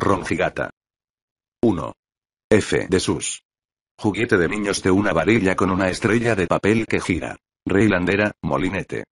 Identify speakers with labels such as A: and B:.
A: Ronjigata. 1. F. de sus. Juguete de niños de una varilla con una estrella de papel que gira. Reylandera, molinete.